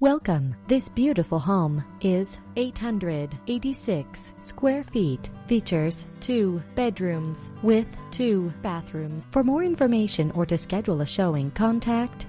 Welcome. This beautiful home is 886 square feet. Features two bedrooms with two bathrooms. For more information or to schedule a showing, contact